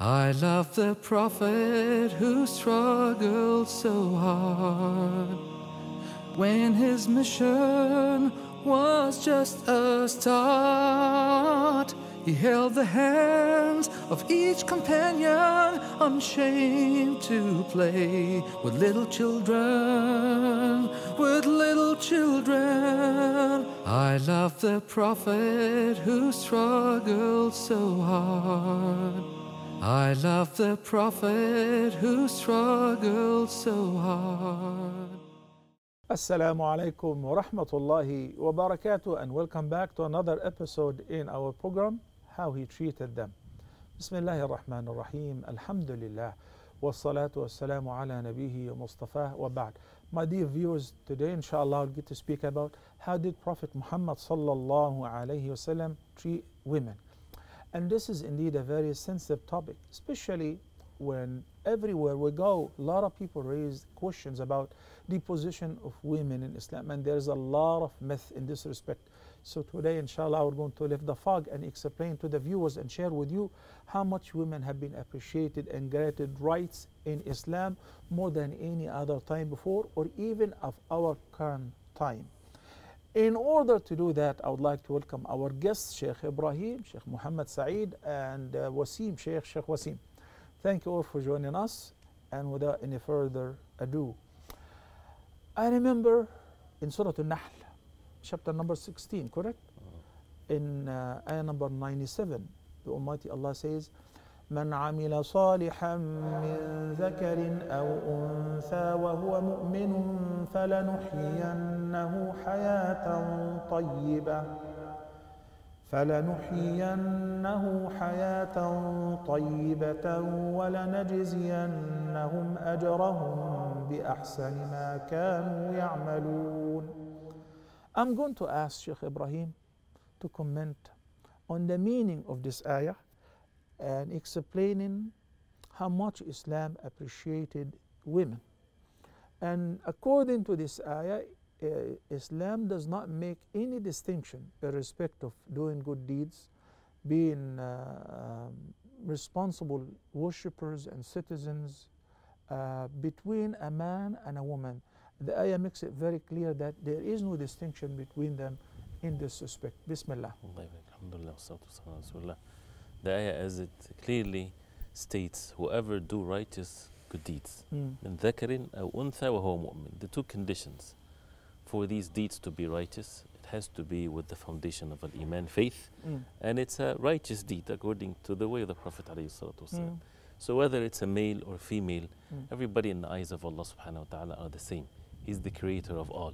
I love the prophet who struggled so hard when his mission was just a start. He held the hands of each companion, unashamed to play with little children, with little children. I love the prophet who struggled so hard. I love the prophet who struggled so hard. Assalamu alaikum wa rahmatullahi wa barakatuh and welcome back to another episode in our program How He Treated Them. Bismillah ar-Rahman ar-Rahim. Alhamdulillah. Wassalatu ala nabihi Mustafa wa ba'd. My dear viewers, today inshallah I'll get to speak about how did Prophet Muhammad sallallahu alayhi wasallam treat women. And this is indeed a very sensitive topic, especially when everywhere we go, a lot of people raise questions about the position of women in Islam, and there's a lot of myth in this respect. So today, inshallah, we're going to lift the fog and explain to the viewers and share with you how much women have been appreciated and granted rights in Islam more than any other time before, or even of our current time. In order to do that, I would like to welcome our guests, Sheikh Ibrahim, Sheikh Muhammad Saeed, and uh, Wasim, Sheikh Sheikh Wasim. Thank you all for joining us. And without any further ado, I remember in Surah Al-Nahl, chapter number 16, correct? In uh, ayah number 97, the Almighty Allah says, من عمل صالحا من ذكر أو أنثى وهو مؤمن فلنحيينه حياة طيبة. فلنحيينه حياة طيبة ولنجزينهم أجرهم بأحسن ما كانوا يعملون. I'm going to ask Sheikh Ibrahim to comment on the meaning of this ayah. And explaining how much Islam appreciated women. And according to this ayah, uh, Islam does not make any distinction in respect of doing good deeds, being uh, um, responsible worshippers and citizens uh, between a man and a woman. The ayah makes it very clear that there is no distinction between them in this respect. Bismillah Alhamdulillah, The ayah as it clearly states, whoever do righteous good deeds. Mm. من ذكر أو أنثى وهو مؤمن. The two conditions for these deeds to be righteous, it has to be with the foundation of al-Iman, faith, Mm. and it's a righteous deed according to the way of the Prophet ﷺ. Mm. So whether it's a male or female, Mm. everybody in the eyes of Allah subhanahu wa ta'ala are the same. He's the creator of all.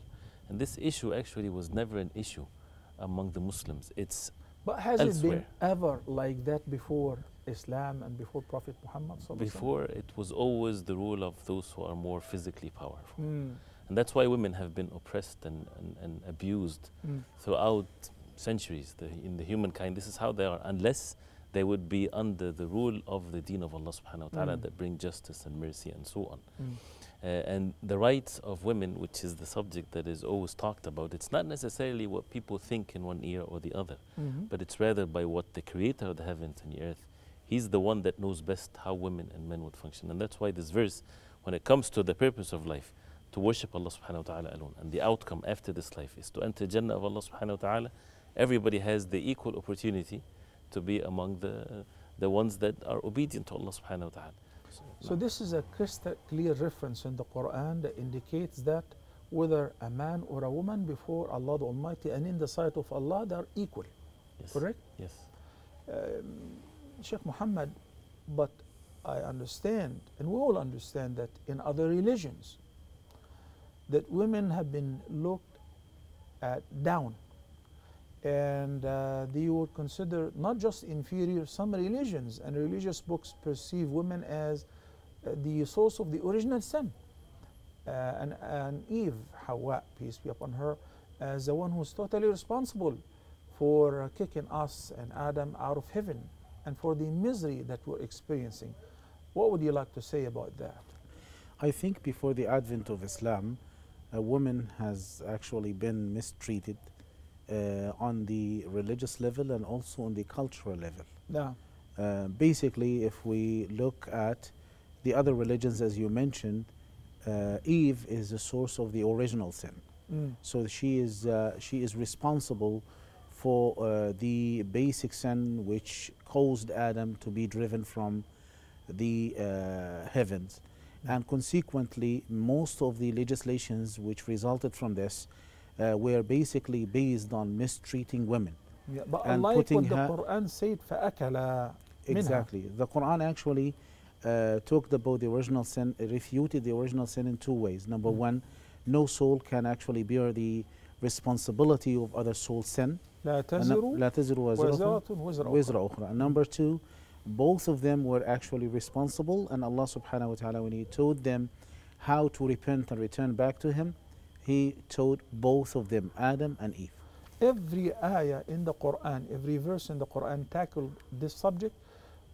And this issue actually was never an issue among the Muslims. It's but has it been ever like that before Islam and before Prophet Muhammad? sallallahu alaihi wasallam? before it was always the rule of those who are more physically powerful. Mm. And that's why women have been oppressed and, and, and abused Mm. throughout centuries the, in the humankind. This is how they are, unless they would be under the rule of the deen of Allah subhanahu wa ta'ala Mm. that bring justice and mercy and so on. Mm. Uh, and the rights of women, which is the subject that is always talked about, it's not necessarily what people think in one ear or the other, Mhm. but it's rather by what the creator of the heavens and the earth, he's the one that knows best how women and men would function. And that's why this verse, when it comes to the purpose of life, to worship Allah subhanahu wa ta'ala alone, and the outcome after this life is to enter Jannah of Allah subhanahu wa ta'ala, everybody has the equal opportunity to be among the, the ones that are obedient to Allah subhanahu wa ta'ala. So this is a crystal clear reference in the Quran that indicates that whether a man or a woman before Allah the Almighty and in the sight of Allah they are equal. yes. Correct? Yes. Um, Sheikh Muhammad, but I understand, and we all understand that in other religions, that women have been looked at down, and uh, they would consider not just inferior. Some religions and religious books perceive women as uh, the source of the original sin, uh, and, and Eve, Hawa, peace be upon her, as the one who's totally responsible for uh, kicking us and Adam out of heaven and for the misery that we're experiencing. What would you like to say about that? I think before the advent of Islam, a woman has actually been mistreated uh, on the religious level and also on the cultural level. Now, Uh, basically, if we look at the other religions, as you mentioned, uh, Eve is the source of the original sin. Mm. So she is uh, she is responsible for uh, the basic sin which caused Adam to be driven from the uh, heavens, Mm. and consequently, most of the legislations which resulted from this uh, were basically based on mistreating women. Yeah, but And unlike putting what the her- Quran said, فَأَكَلَ منها. Exactly. The Quran actually uh, talked about the original sin, refuted the original sin in two ways. Number Mm. one, no soul can actually bear the responsibility of other soul's sin. لا And تزر لا تزر وازرة وزرة وزر وزر أخرى. And Number two, both of them were actually responsible, and Allah subhanahu wa ta'ala, when He taught them how to repent and return back to Him, He taught both of them, Adam and Eve. Every ayah in the Quran, every verse in the Quran tackled this subject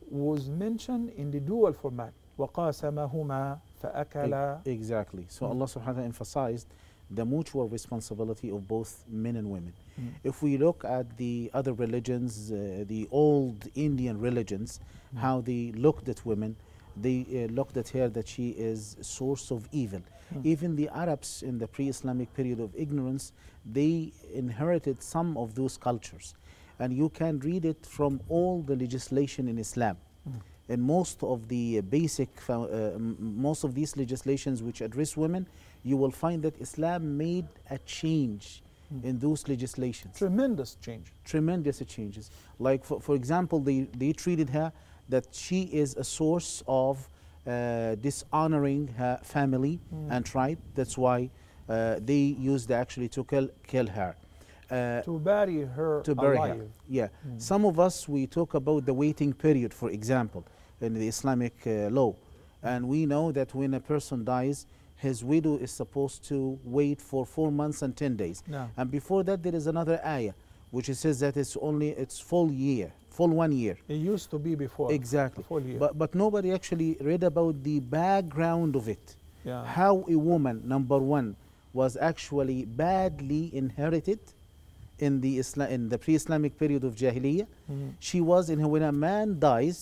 was mentioned in the dual format. وقاسمهما فأكلا Exactly. So Mm. Allah subhanahu wa ta'ala emphasized the mutual responsibility of both men and women. Mm. If we look at the other religions, uh, the old Indian religions, Mm. how they looked at women, they uh, looked at her that she is a source of evil. Mm. Even the Arabs in the pre-Islamic period of ignorance, they inherited some of those cultures. And you can read it from all the legislation in Islam. Mm. And most of the uh, basic, uh, most of these legislations which address women, you will find that Islam made a change Mm. in those legislations tremendous change. tremendous changes. Like, for, for example, they, they treated her that she is a source of uh, dishonoring her family Mm. and tribe. That's why uh, they used actually to kill, kill her. Uh, To bury her to bury alive. her. Yeah. Mm. Some of us, we talk about the waiting period, for example, in the Islamic uh, law. And we know that when a person dies, his widow is supposed to wait for four months and 10 days. No. And before that, there is another ayah, which says that it's only it's full year, full one year. It used to be before. Exactly. full year. But but nobody actually read about the background of it. yeah. How a woman, number one, was actually badly inherited in the Isla- in the pre-Islamic period of Jahiliyyah. Mhm. She was in when a man dies,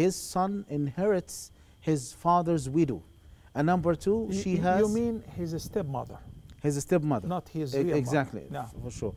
his son inherits his father's widow. And number two, Y- she has You mean his stepmother, his stepmother. not his E- exactly, No. for sure.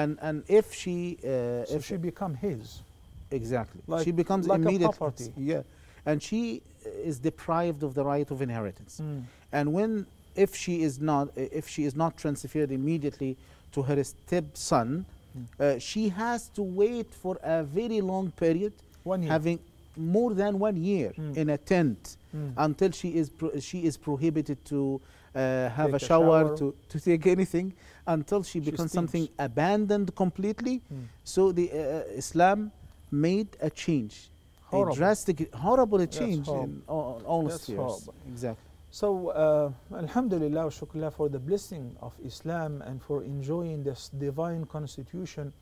And and if she uh, So if she become his. Exactly like- she becomes like immediate property. yeah, and she is deprived of the right of inheritance. Mm. And when if she is not if she is not transferred immediately to her stepson, Mm. uh, she has to wait for a very long period, One year. having more than one year Mm. in a tent Mm. until she is pro- she is prohibited to uh, have a a shower, shower. to, to take anything until she She becomes stinks. something abandoned completely. Mm. So the uh, Islam made a change, Horrible. a drastic, horrible change horrible. in all, all That's spheres. horrible. Exactly. So, uh, Alhamdulillah, shukrillah for the blessing of Islam and for enjoying this divine constitution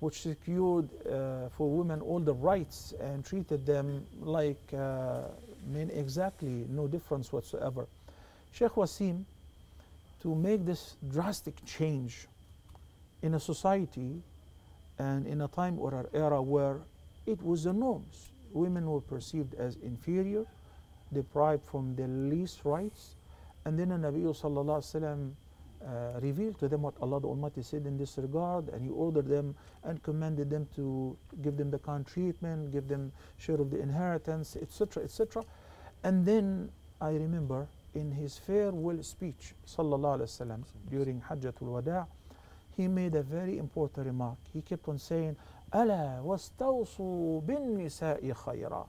which secured uh, for women all the rights and treated them like uh, men exactly, no difference whatsoever. Sheikh Wasim, to make this drastic change in a society and in a time or an era where it was the norms, women were perceived as inferior, deprived from the least rights. And then the Nabi sallallahu alaihi wasallam uh, revealed to them what Allah the Almighty said in this regard, and He ordered them and commanded them to give them the kind treatment, give them share of the inheritance, etc., etc. And then I remember in his farewell speech, sallallahu alaihi wasallam, during Hajjatul Wada', he made a very important remark. He kept on saying, "Ala wastawsu bin nisa'i khayra."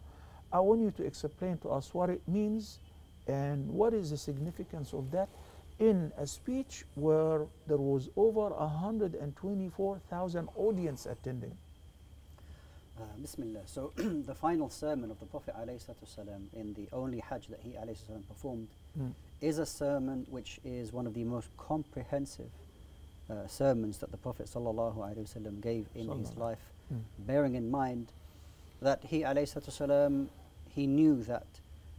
I want you to explain to us what it means and what is the significance of that in a speech where there was over 124,000 audience attending. Uh, Bismillah. So the final sermon of the Prophet ﷺ in the only Hajj that he ﷺ performed Mm. is a sermon which is one of the most comprehensive uh, sermons that the Prophet ﷺ gave in his life, Mm. bearing in mind that he ﷺ, he knew that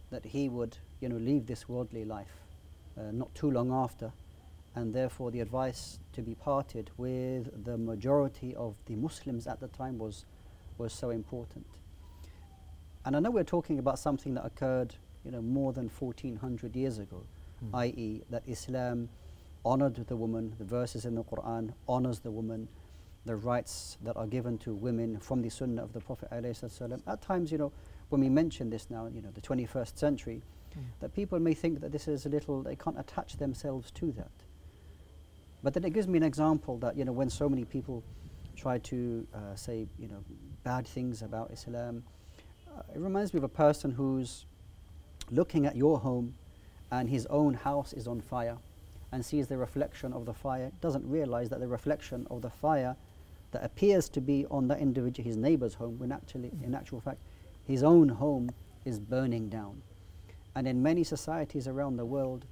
that he would you know leave this worldly life uh, not too long after and therefore the advice to be parted with the majority of the Muslims at the time was was so important. And I know we're talking about something that occurred, you know, more than 1400 years ago, Mm. i.e., that Islam honored the woman, the verses in the Quran honors the woman, the rights that are given to women from the Sunnah of the Prophet. At times, you know, when we mention this now, you know, the 21st century, Mm. that people may think that this is a little, they can't attach themselves to that. But then it gives me an example that, you know, when so many people try to uh, say, you know, bad things about Islam, uh, it reminds me of a person who's looking at your home and his own house is on fire and sees the reflection of the fire, doesn't realize that the reflection of the fire that appears to be on that individual, his neighbor's home, when actually, in actual fact, his own home is burning down. And in many societies around the world,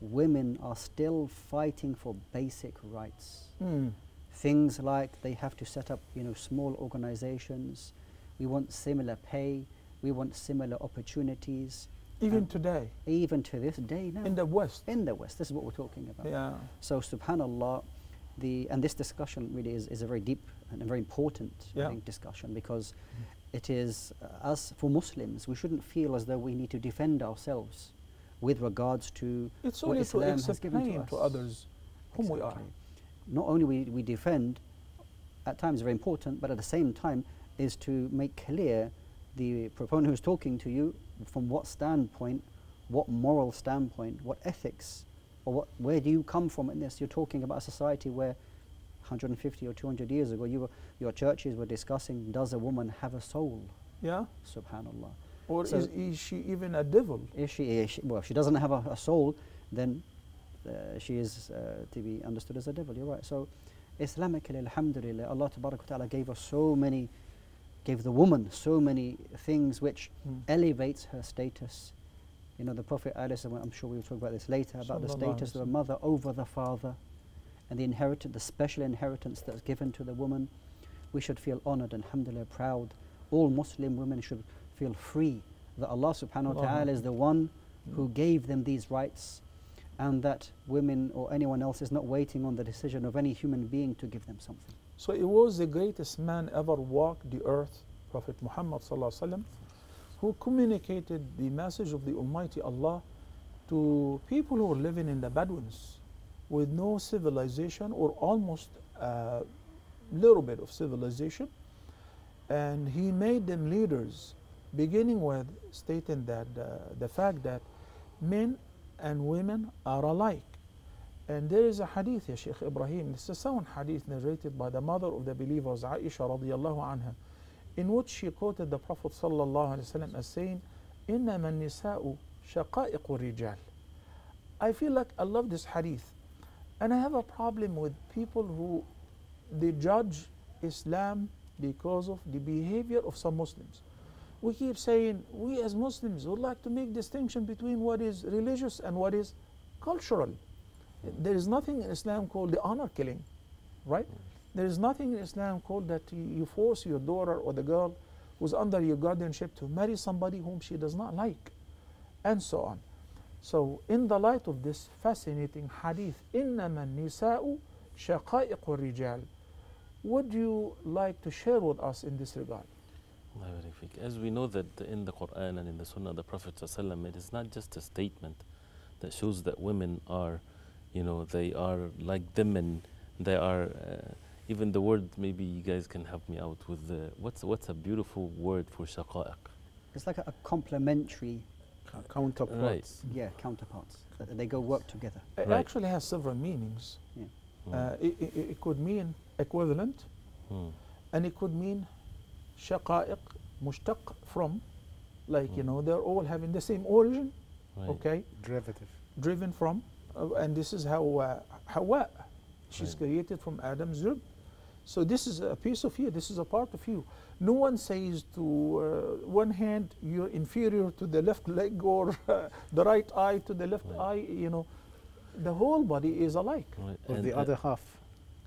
women are still fighting for basic rights. Mm. Things like they have to set up, you know, small organizations. We want similar pay. We want similar opportunities. Even And today, Even to this day now. in the West. in the West, this is what we're talking about. Yeah. So, subhanAllah, the, and this discussion really is, is a very deep and a very important Yeah. think, discussion because it is, uh, us, for Muslims, we shouldn't feel as though we need to defend ourselves with regards to It's what Islam to has given to explain to, others whom we are. Not only we, we defend, at times very important, but at the same time is to make clear the proponent who's talking to you from what standpoint, what moral standpoint, what ethics, or what, where do you come from in this? You're talking about a society where 150 or 200 years ago, you were, your churches were discussing, does a woman have a soul? Yeah. Subhanallah. Or So- is, is she even a devil? If she, is she well, if she doesn't have a, a soul, then uh, she is uh, to be understood as a devil. You're right. So, Islamically, Alhamdulillah, Allah Ta'ala gave us so many, gave the woman so many things which Mm. elevates her status. You know, the Prophet, ﷺ, I'm sure we'll talk about this later, about the status of a mother over the father and the inheritance, the special inheritance that's given to the woman. We should feel honored and alhamdulillah proud. All Muslim women should feel free that Allah subhanahu wa ta'ala is the one who gave them these rights and that women or anyone else is not waiting on the decision of any human being to give them something. So it was the greatest man ever walked the earth, Prophet Muhammad who communicated the message of the Almighty Allah to people who were living in the Bedouins with no civilization or almost a little bit of civilization. And he made them leaders, beginning with stating that uh, the fact that men and women are alike. And there is a hadith, ya Sheikh Ibrahim, this is a sound hadith narrated by the mother of the believers, Aisha radiallahu anha, in which she quoted the Prophet sallallahu alaihi wasallam as saying, إنما النساء شقائق الرجال. I feel like I love this hadith. And I have a problem with people who they judge Islam because of the behavior of some Muslims. We keep saying we as Muslims would like to make distinction between what is religious and what is cultural. There is nothing in Islam called the honor killing, right? There is nothing in Islam called that you you force your daughter or the girl who's under your guardianship to marry somebody whom she does not like, and so on. So, in the light of this fascinating hadith, إنما النساء شقائق الرجال, would you like to share with us in this regard? Allah barik fik. As we know that in the Quran and in the Sunnah of the Prophet ﷺ, it is not just a statement that shows that women are, you know, they are like them and they are, uh, even the word, maybe you guys can help me out with the, what's, what's a beautiful word for shaqa'iq? It's like a, a complementary, Counterparts. yeah, counterparts. They go work together. It Right. actually has several meanings. Yeah. Hmm. Uh, it, it, it could mean equivalent, Hmm. and it could mean shaqa'iq, mushtaq from, like, you Mm. know, they're all having the same origin, Right. okay, Derivative. driven from, and this is how uh, Hawa, she's Right. created from Adam's rib. So this is a piece of you, this is a part of you. No one says to uh, one hand, you're inferior to the left leg or uh, the right eye to the left Right. eye, you know. The whole body is alike. Right. Or And, the uh, other half.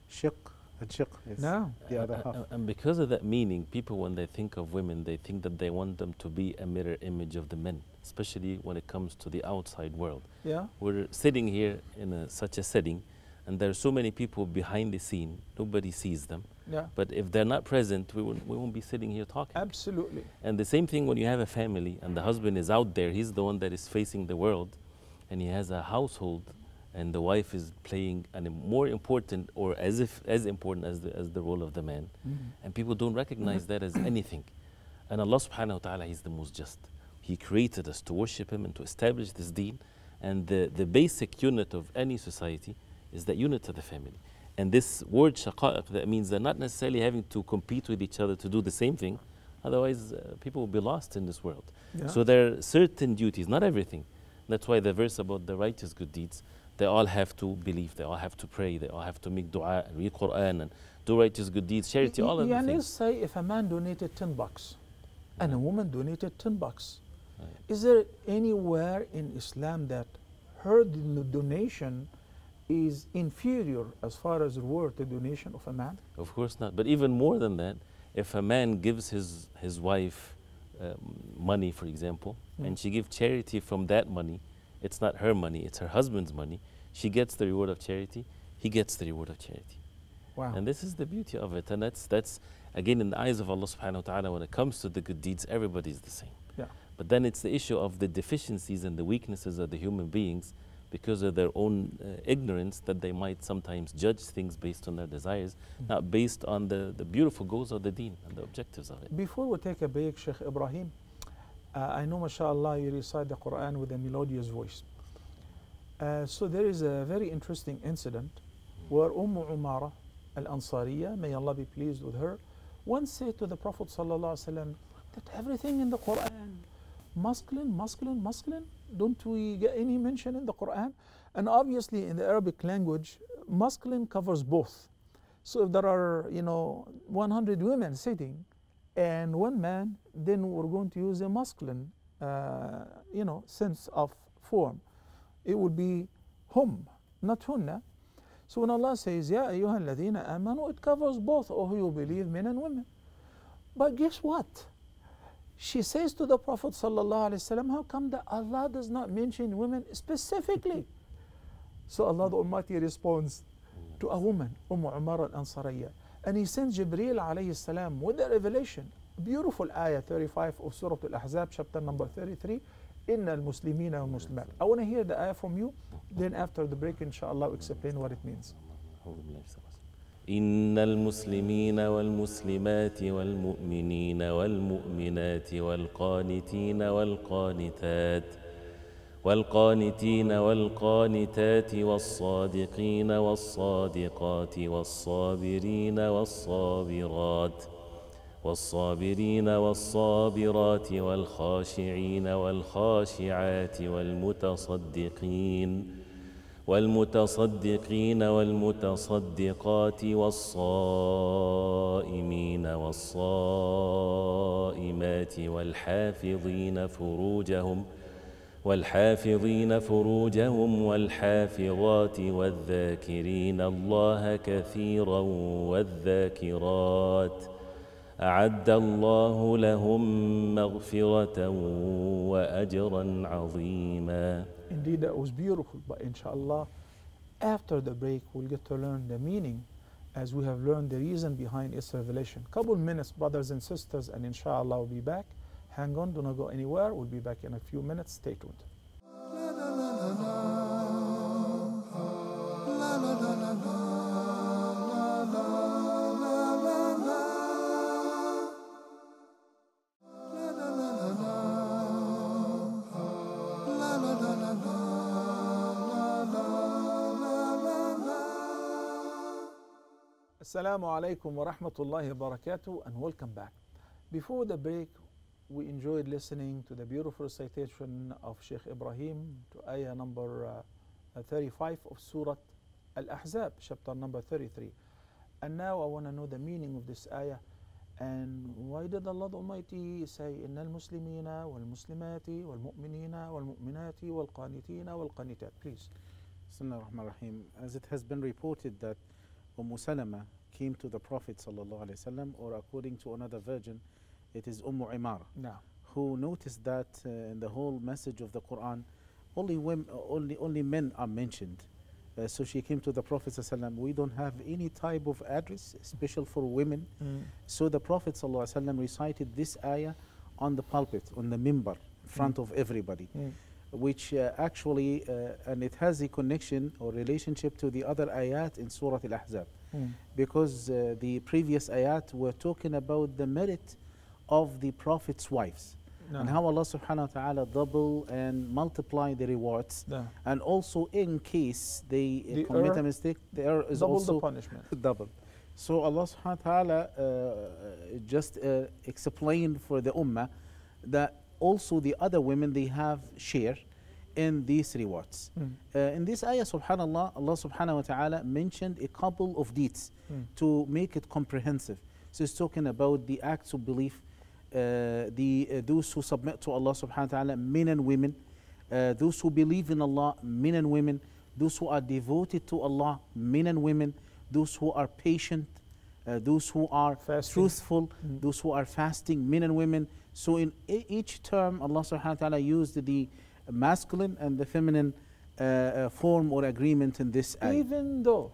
Shiq and is No. the other Uh, half. And because of that meaning, people, when they think of women, they think that they want them to be a mirror image of the men, especially when it comes to the outside world. Yeah. We're sitting here in a, such a setting, And there are so many people behind the scene, nobody sees them. Yeah. But if they're not present, we won't, we won't be sitting here talking. Absolutely. And the same thing when you have a family and the husband is out there, he's the one that is facing the world, and he has a household, and the wife is playing a more important or as if as important as the, as the role of the man. And people don't recognize that as anything. And Allah subhanahu wa ta'ala, He's the most just. He created us to worship Him and to establish this deen. And the, the basic unit of any society is that unit of the family. And this word shaqa'iq, that means they're not necessarily having to compete with each other to do the same thing. Otherwise, uh, people will be lost in this world. Yeah. So there are certain duties, not everything. That's why the verse about the righteous good deeds, they all have to believe, they all have to pray, they all have to make dua, and read Quran, and do righteous good deeds, charity, all of the things. say if a man donated 10 bucks and a woman donated 10 bucks, right. is there anywhere in Islam that her donation is inferior as far as reward the donation of a man? Of course not. But even more than that, if a man gives his, his wife um, money, for example, mm. and she gives charity from that money, it's not her money, it's her husband's money. She gets the reward of charity, he gets the reward of charity. Wow. And this is the beauty of it. And that's, that's again, in the eyes of Allah subhanahu wa ta'ala, when it comes to the good deeds, everybody is the same. Yeah. But then it's the issue of the deficiencies and the weaknesses of the human beings because of their own uh, ignorance that they might sometimes judge things based on their desires, Mm. not based on the, the beautiful goals of the deen and the objectives of it. Before we take a break, Sheikh Ibrahim, uh, I know, mashallah, you recite the Quran with a melodious voice. Uh, so there is a very interesting incident where Umm Umara al-Ansariya, may Allah be pleased with her, once said to the Prophet that everything in the Quran, masculine, masculine, masculine, don't we get any mention in the Quran? And obviously in the Arabic language, masculine covers both. So if there are, you know, 100 women sitting and one man, then we're going to use a masculine, uh, you know, sense of form. It would be hum, not hunna. So when Allah says, Ya ayyuha alladhina amanu, it covers both, who you believe, men and women. But guess what? She says to the Prophet wasallam, how come that Allah does not mention women specifically? So Allah the Almighty responds to a woman, Umm Umar al-Ansariya. And he sends Jibreel alayhi salam with a revelation. Beautiful ayah 35 of Surah Al-Ahzab, chapter number 33. Inna al-Muslimina wal-Muslimat. I want to hear the ayah from you. Then after the break, inshallah, explain what it means. إن المسلمين والمسلمات والمؤمنين والمؤمنات والقانتين والقانتات والقانتين والقانتات والصادقين والصادقات والصابرين والصابرات والصابرين والصابرات والخاشعين والخاشعات والمتصدقين والمتصدقين والمتصدقات والصائمين والصائمات والحافظين فروجهم والحافظين فروجهم والحافظات والذاكرين الله كثيرا والذاكرات أعد الله لهم مغفرة وأجرا عظيما Indeed, that was beautiful. But inshallah, after the break, we'll get to learn the meaning as we have learned the reason behind its revelation. Couple minutes, brothers and sisters, and inshallah, we'll be back. Hang on, do not go anywhere. We'll be back in a few minutes. Stay tuned. Assalamu alaikum wa rahmatullahi wa barakatuh and welcome back. Before the break, we enjoyed listening to the beautiful recitation of Sheikh Ibrahim to ayah number uh, 35 of Surah Al-Ahzab, chapter number 33. And now I want to know the meaning of this ayah and why did Allah the Almighty say إن المسلمين والمسلمات والمؤمنين والمؤمنات والقانتين والقانتات Please. Bismillah ar-Rahman ar-Rahim. As it has been reported that Umm Salama came to the Prophet sallallahu alaihi wasallam, or according to another version, it is Umm Imar, Now, who noticed that uh, in the whole message of the Quran, only women, only only men are mentioned, Uh, so she came to the Prophet ﷺ, we don't have any type of address special for women. Mm. So the Prophet ﷺ recited this ayah on the pulpit, on the mimbar, in front of everybody, Mm. which uh, actually, uh, and it has a connection or relationship to the other ayat in Surah Al-Ahzab. Mm. Because uh, the previous ayat were talking about the merit of the Prophet's wives. No. And how Allah subhanahu wa ta'ala double and multiply the rewards. No. And also in case they the commit a mistake, the error is double also the punishment. double. So Allah subhanahu wa ta'ala uh, just uh, explained for the ummah that also the other women they have share in these rewards. Mm. Uh, in this ayah, subhanAllah, Allah subhanahu wa ta'ala mentioned a couple of deeds mm. to make it comprehensive. So it's talking about the acts of belief, the uh, those who submit to Allah subhanahu wa ta'ala, men and women, uh, those who believe in Allah, men and women, those who are devoted to Allah, men and women, those who are patient, uh, those who are Fasting. truthful, Mm. those who are fasting, men and women. So in each term, Allah subhanahu wa ta'ala used the masculine and the feminine uh, uh, form or agreement in this ayah. Even though,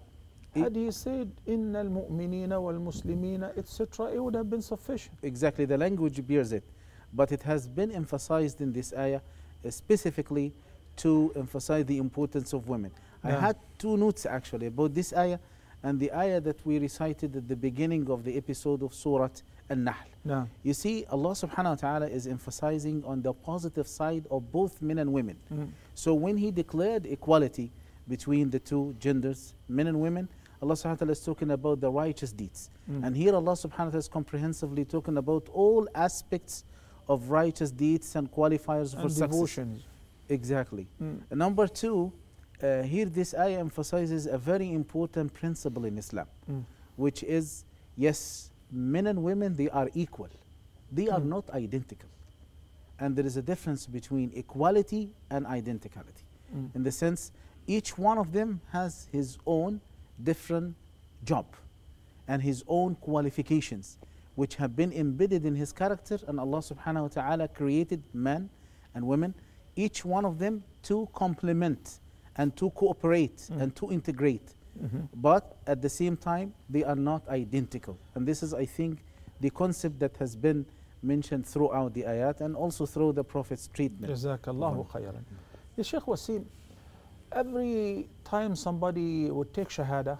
had he said, Innal mu'minina wal muslimina, etc. It would have been sufficient. Exactly, the language bears it. But it has been emphasized in this ayah uh, specifically to emphasize the importance of women. Yeah. I had two notes actually about this ayah and the ayah that we recited at the beginning of the episode of Surah An-Nahl. Yeah. You see, Allah subhanahu wa ta'ala is emphasizing on the positive side of both men and women. Mm -hmm. So when He declared equality between the two genders, men and women, Allah subhanahu wa ta'ala is talking about the righteous deeds. Mm. And here Allah subhanahu wa ta'ala is comprehensively talking about all aspects of righteous deeds and qualifiers for And success. Exactly. Mm. Number two, uh, here this ayah emphasizes a very important principle in Islam, Mm. which is yes, men and women they are equal. They are Mm. not identical. And there is a difference between equality and identicality. Mm. In the sense, each one of them has his own different job and his own qualifications, which have been embedded in his character. And Allah subhanahu wa ta'ala created men and women, each one of them to complement and to cooperate Mm. and to integrate. Mhm. But at the same time, they are not identical. And this is, I think, the concept that has been mentioned throughout the ayat and also through the Prophet's treatment. جزاك الله خيرا. يا شيخ وسيم, every time somebody would take shahada,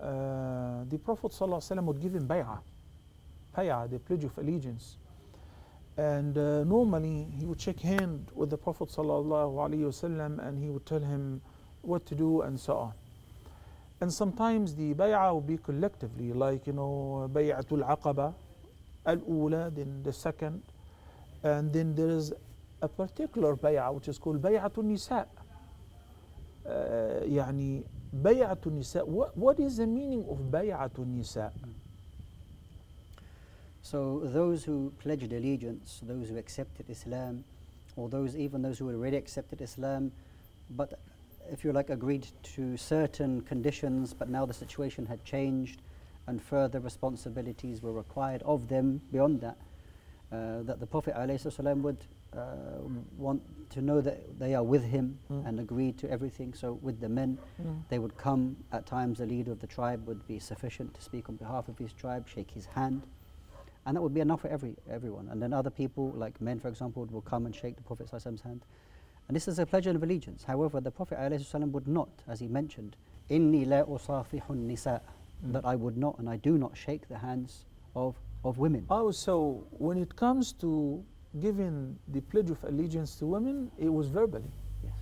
uh, the Prophet ﷺ would give him bay'ah, bay'ah, the pledge of allegiance. And uh, normally he would shake hand with the Prophet ﷺ and he would tell him what to do and so on. And sometimes the bay'ah would be collectively, like, you know, bay'atul aqaba, al-ula, then the second, and then there is a particular bay'ah which is called bay'atul nisa. Uh, يعني بيعة النساء what, what is the meaning of بيعة النساء So those who pledged allegiance, those who accepted Islam, or those even those who had already accepted Islam, but if you like agreed to certain conditions, but now the situation had changed, and further responsibilities were required of them beyond that, uh, that the Prophet ﷺ would uh, want to know that they are with him Mm. and agree to everything. So with the men, they would come at times. The leader of the tribe would be sufficient to speak on behalf of his tribe, shake his hand, and that would be enough for every everyone. And then other people, like men, for example, will come and shake the Prophet's ﷺ's hand. And this is a pledge of allegiance. However, the Prophet ﷺ would not, as he mentioned, "Inni la usafihun nisa," Mm. that I would not and I do not shake the hands of of women. Oh, so when it comes to giving the pledge of allegiance to women, it was verbally. Yes.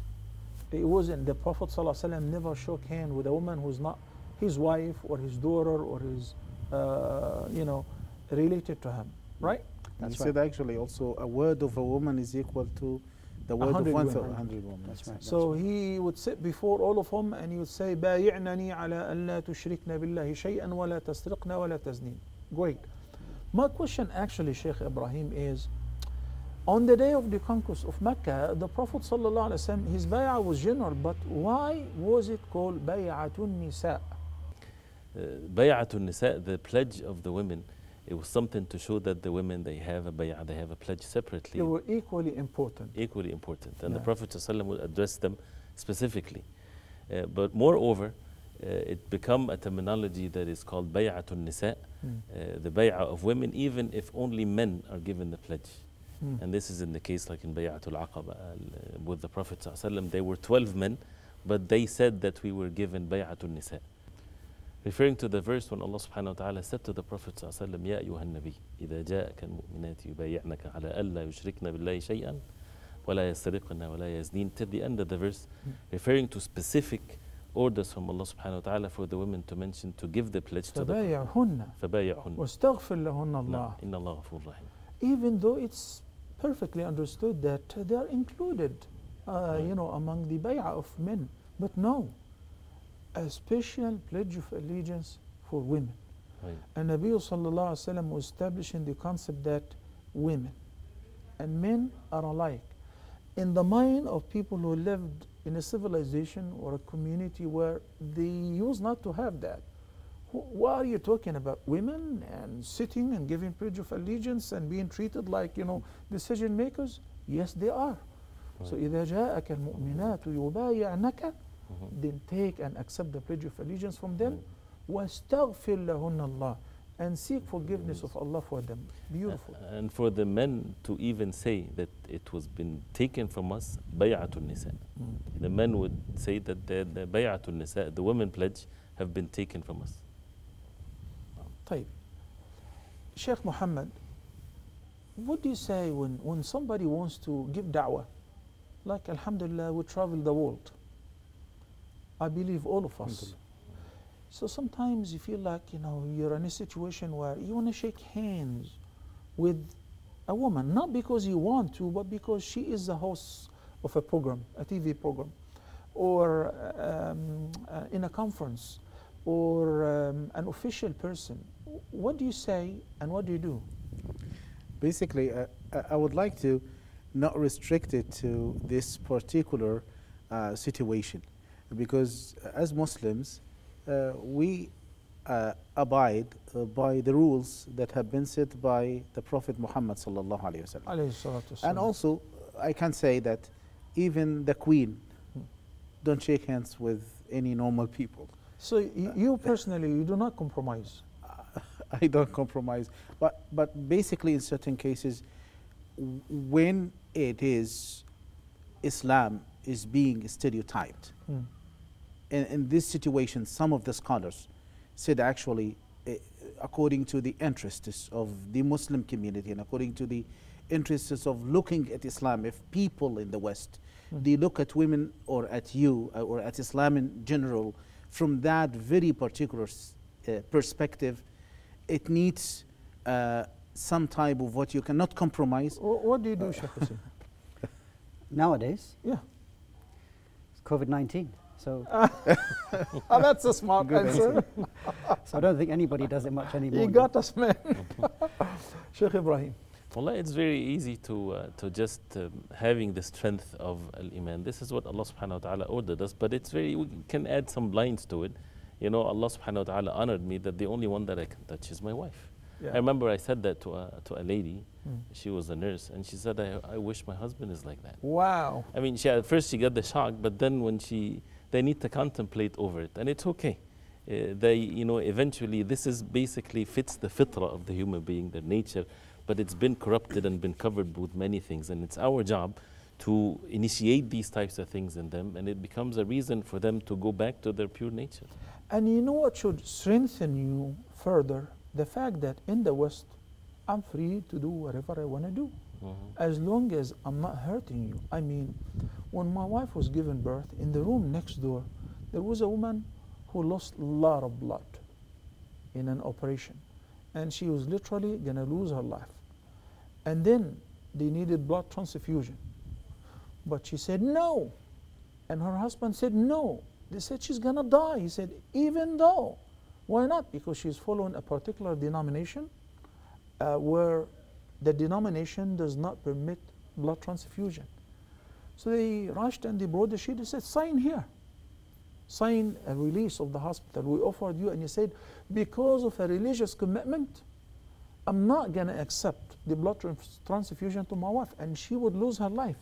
It wasn't. The Prophet ﷺ never shook hand with a woman who's not his wife or his daughter or his, uh, you know, related to him, right? That's he right. said actually also a word of a woman is equal to the word of hundred one women. thou- a hundred women. That's right. So he would sit before all of them and he would say, بايعنني على أن لا تشركن بالله شيئا ولا تسرقن ولا تزنين. Great. My question actually, Sheikh Ibrahim, is on the day of the conquest of Mecca, the Prophet ﷺ, his bay'ah was general, but why was it called bay'atun nisa? Uh, Bay'atun Nisa, the pledge of the women, it was something to show that the women they have a bay'ah, they have a pledge separately, They were equally important. equally important. And the Prophet ﷺ would address them specifically. Uh, but moreover, uh, it become a terminology that is called bay'atun nisa, Mm. the bay'ah of women, even if only men are given the pledge. Mm. And this is in the case like in Bay'atul Aqaba uh, with the Prophet ﷺ. They were 12 men, but they said that we were given Bay'atul Nisa. Referring to the verse when Allah subhanahu wa ta'ala said to the Prophet ﷺ, يا أيها النبي إذا جاءك المؤمنات يبايعنك على ألا يشركن بالله شيئا ولا يسرقن ولا يزنين till the end of the verse, referring to specific orders from Allah subhanahu wa ta'ala for the women to mention to give the pledge to the فبايعهن فبايعهن واستغفر لهن نعم الله إن الله غفور رحيم even though it's perfectly understood that they are included uh, you know among the bay'ah of men but no a special pledge of allegiance for women right. and Nabi sallallahu alaihi wasallam was establishing the concept that women and men are alike in the mind of people who lived in a civilization or a community where they used not to have that. Wh- What are you talking about? Women and sitting and giving pledge of allegiance and being treated like you know decision makers? Yes, they are. So Right. إذا جاءك المؤمنات يبايعنك Mhm. then take and accept the pledge of allegiance from them Right. واستغفر لهن الله and seek forgiveness of Allah for them. Beautiful. Uh, And for the men to even say that it was been taken from us, bay'atun nisa. Mm. The men would say that the, the bay'atun nisa, the women pledge, have been taken from us. طيب Sheikh Muhammad what do you say when, when somebody wants to give da'wah like alhamdulillah we travel the world I believe all of us Alhamdulillah. so sometimes you feel like you know you're in a situation where you want to shake hands with a woman not because you want to but because she is the host of a program a TV program or um, uh, in a conference or um, an official person what do you say and what do you do? Basically, uh, uh, I would like to not restrict it to this particular uh, situation because uh, as Muslims, uh, we uh, abide by the rules that have been set by the Prophet Muhammad sallallahu alaihi wasallam. And also, I can say that even the Queen don't shake hands with any normal people. So you personally, you do not compromise. I don't compromise. But, but basically, in certain cases, when it is Islam is being stereotyped, Mm. in, in this situation, some of the scholars said actually, eh, according to the interests of the Muslim community and according to the interests of looking at Islam, if people in the West Mm. they look at women or at you uh, or at Islam in general from that very particular uh, perspective, it needs uh, some type of what you cannot compromise. Wh- what do you do Sheikh Wasim? Nowadays, yeah it's COVID 19. So, oh, that's a smart Good answer so I don't think anybody does it much anymore. you got us man Sheikh Ibrahim Wallah, it's very easy to uh, to just um, having the strength of al iman. This is what Allah Subhanahu wa Taala ordered us, but it's very we can add some lines to it. You know, Allah Subhanahu wa Taala honored me that the only one that I can touch is my wife. yeah. I remember I said that to a to a lady. Mm. She was a nurse, and she said, "I, I wish my husband is like that." wow I mean, she at first she got the shock, but then when she they need to contemplate over it, and it's okay. Uh, they, you know, eventually this is basically fits the fitra of the human being, their nature, but it's been corrupted and been covered with many things, and it's our job to initiate these types of things in them, and it becomes a reason for them to go back to their pure nature. And you know what should strengthen you further? The fact that in the West, I'm free to do whatever I want to do Mhm. as long as I'm not hurting you. I mean, when my wife was giving birth, in the room next door, there was a woman who lost a lot of blood in an operation. And she was literally going to lose her life. And then they needed blood transfusion. But she said no. And her husband said no. They said she's going to die. He said, even though. Why not? Because she's following a particular denomination uh, where the denomination does not permit blood transfusion. So they rushed and they brought the sheet and said, sign here. Sign a release of the hospital. We offered you, and he said, because of a religious commitment, I'm not going to accept the blood trans- transfusion to my wife, and she would lose her life.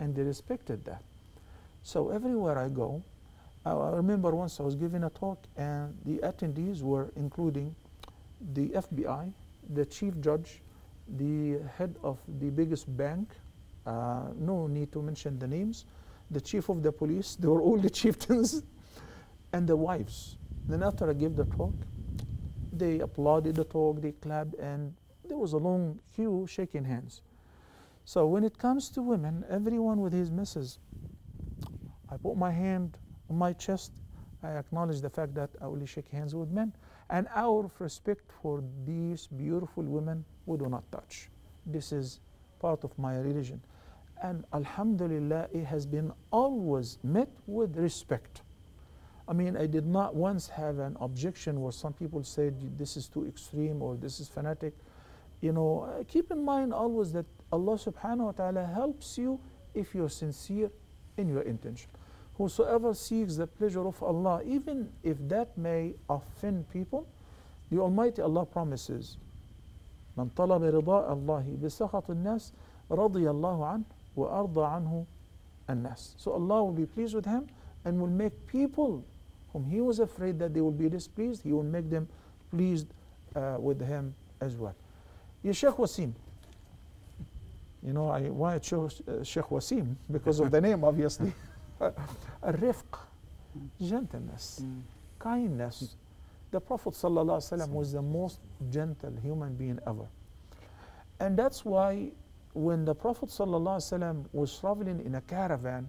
And they respected that. So everywhere I go, I remember once I was giving a talk, and the attendees were including the FBI, the chief judge, the head of the biggest bank, uh, no need to mention the names, the chief of the police, they were all the chieftains, and the wives. Then after I gave the talk, they applauded the talk, they clapped, and there was a long queue shaking hands. So when it comes to women, everyone with his missus, I put my hand on my chest. I acknowledge the fact that I only shake hands with men. And out of respect for these beautiful women, we do not touch. This is part of my religion. And Alhamdulillah, it has been always met with respect. I mean, I did not once have an objection where some people said this is too extreme or this is fanatic. You know, keep in mind always that Allah subhanahu wa ta'ala helps you if you're sincere in your intention. Whosoever seeks the pleasure of Allah, even if that may offend people, the Almighty Allah promises, من طلب رضاء الله بسخط الناس رضي الله عنه وأرضى عنه الناس. So Allah will be pleased with him and will make people whom he was afraid that they will be displeased, he will make them pleased uh, with him as well. Ya Sheikh Wasim, you know, I wanted Sheikh, uh, Sheikh Wasim because of the name, obviously. Rifq, gentleness, mm. kindness. The Prophet ﷺ was the most gentle human being ever. And that's why when the Prophet ﷺ was traveling in a caravan,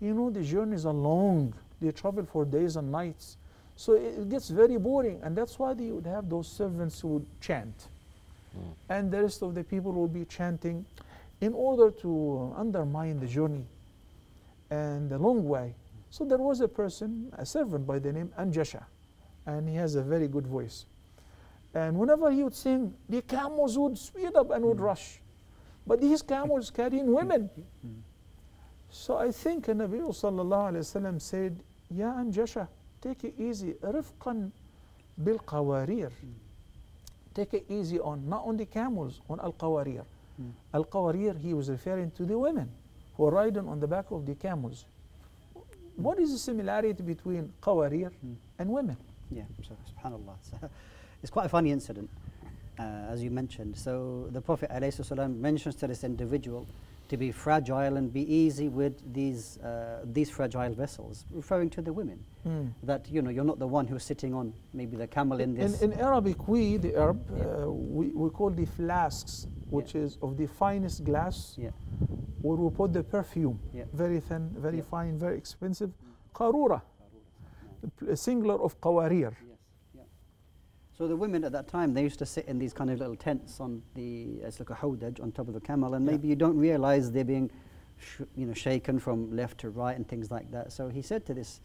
you know the journeys are long. They travel for days and nights. So it gets very boring. And that's why they would have those servants who would chant. Mm. And the rest of the people would be chanting in order to undermine the journey and a long way. So there was a person, a servant by the name Anjasha, and he has a very good voice. And whenever he would sing, the camels would speed up and would hmm. rush. But these camels carrying women. So I think Nabi Sallallahu said, Ya Anjasha, take it easy. Rifqan bil qawarir. Take it easy on, not on the camels, on al qawarir. Hmm. Al qawarir, he was referring to the women who are riding on the back of the camels. What is the similarity between qawarir and women? Yeah, so, subhanAllah. It's quite a funny incident, uh, as you mentioned. So the Prophet ﷺ mentions to this individual to be fragile and be easy with these, uh, these fragile vessels, referring to the women. Hmm. That, you know, you're not the one who's sitting on maybe the camel in In, this. in Arabic, we, the Arab, Yeah. uh, we, we call the flasks, which is of the finest glass, yeah, where we put the perfume. Yeah. Very thin, very Yeah. fine, very expensive. Qarura, a singular of qawarir. So the women at that time, they used to sit in these kind of little tents on the, it's like a howdaj on top of the camel, and Yeah. maybe you don't realize they're being, sh- you know, shaken from left to right and things like that. So he said to this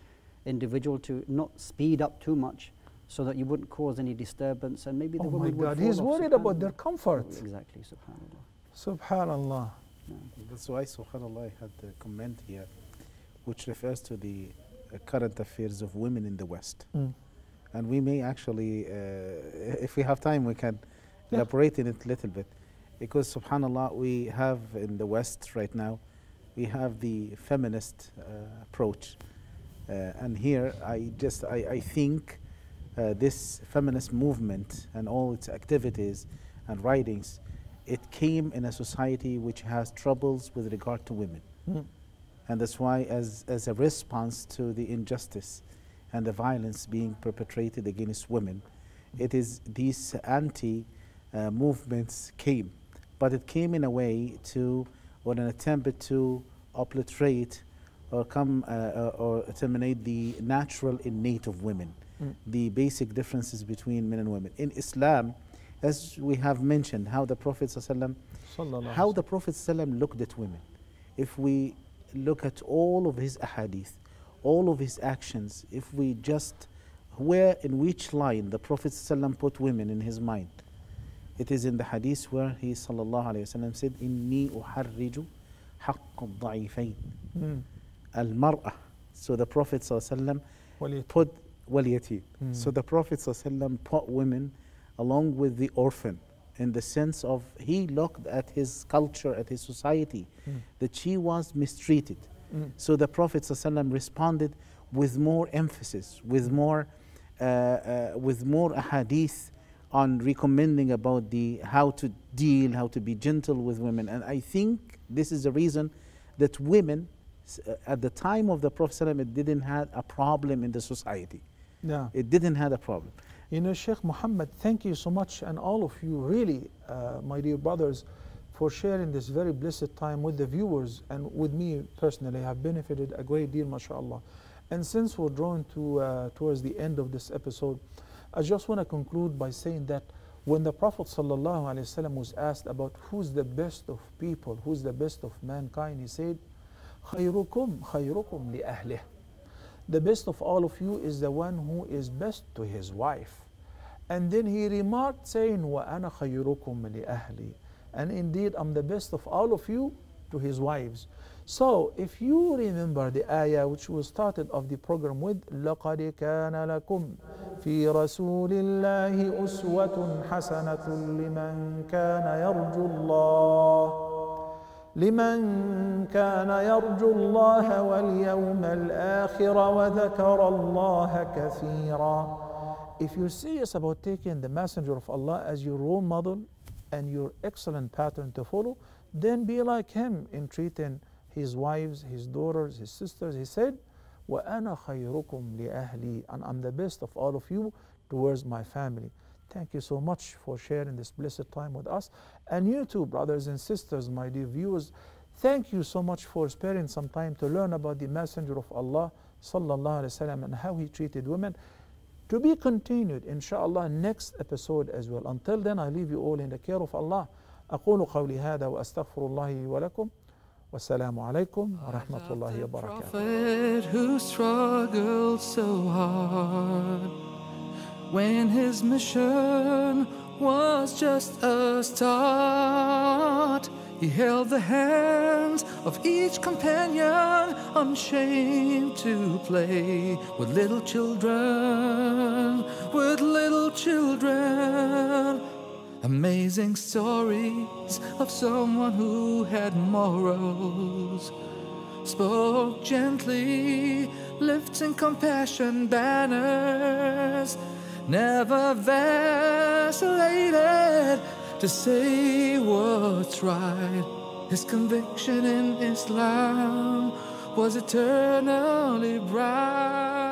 individual to not speed up too much, so that you wouldn't cause any disturbance, and maybe the Oh my woman would God, fall he's off, worried about their subhanallah. comfort. Exactly, subhanallah. Subhanallah. That's why, subhanAllah, I had a comment here which refers to the uh, current affairs of women in the West. Mm. And we may actually, uh, if we have time, we can Yeah. elaborate in it a little bit. Because, subhanAllah, we have in the West right now, we have the feminist uh, approach. Uh, and here, I just, I, I think uh, this feminist movement and all its activities and writings, it came in a society which has troubles with regard to women. Mm. And that's why, as, as a response to the injustice and the violence being perpetrated against women, it is these anti uh, movements came. But it came in a way to, or an attempt to obliterate or come uh, uh, or terminate the natural innate of women, Mm. the basic differences between men and women. In Islam, as we have mentioned, how the Prophet ﷺ Sallallahu how alaihi the Prophet ﷺ looked at women. If we look at all of his ahadith, all of his actions, if we just where in which line the Prophet ﷺ put women in his mind, it is in the hadith where he sallallahu alayhi wasallam said, "Inni uharriju haqq al-da'ifain Mm. al-mar'ah." So the Prophet ﷺ Waliyat- put waliyatim. Mm. So the Prophet ﷺ put women along with the orphan in the sense of he looked at his culture, at his society, Mm. that she was mistreated. Mm. So the Prophet ﷺ responded with more emphasis, with more, uh, uh, with more ahadith on recommending about the how to deal, how to be gentle with women. And I think this is the reason that women, s- uh, at the time of the Prophet, ﷺ, it didn't have a problem in the society. Yeah. It didn't have a problem. You know, Sheikh Muhammad, thank you so much, and all of you, really, uh, my dear brothers, for sharing this very blessed time with the viewers and with me personally. have benefited a great deal, mashallah. And since we're drawn to uh, towards the end of this episode, I just want to conclude by saying that when the Prophet ﷺ was asked about who's the best of people, who's the best of mankind, he said, خيركم خيركم لأهله. The best of all of you is the one who is best to his wife. And then he remarked saying, وَأَنَا خَيْرُكُمْ لِأَهْلِي And indeed, I'm the best of all of you to his wives. So, if you remember the ayah which we started of the program with, لَقَدْ كَانَ لَكُمْ فِي رَسُولِ اللَّهِ أُسْوَةٌ حَسَنَةٌ لِمَنْ كَانَ يَرْجُو اللَّهِ لمن كان يرجو الله واليوم الآخر وذكر الله كثيرا If you're serious about taking the messenger of Allah as your role model and your excellent pattern to follow, then be like him in treating his wives, his daughters, his sisters. He said, وَأَنَا خَيْرُكُمْ لِأَهْلِي And I'm the best of all of you towards my family. Thank you so much for sharing this blessed time with us. And you too, brothers and sisters, my dear viewers, thank you so much for sparing some time to learn about the Messenger of Allah sallallahu alaihi wasallam and how he treated women. To be continued, inshallah, next episode as well. Until then, I leave you all in the care of Allah. أقول قولي هذا وأستغفر الله لي ولكم والسلام عليكم ورحمة الله The وبركاته. prophet who struggled so hard when his mission was just a start. He held the hands of each companion, unshamed to play with little children, with little children. Amazing stories of someone who had morals spoke gently, lifting compassion banners, never vacillated to say what's right. His conviction in Islam was eternally bright.